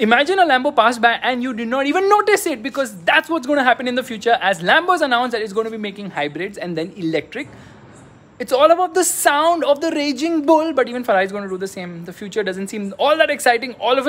Imagine a Lambo passed by and you did not even notice it because that's what's going to happen in the future as Lambo's announced that it's going to be making hybrids and then electric. It's all about the sound of the raging bull, but even Ferrari is going to do the same. The future doesn't seem all that exciting all of a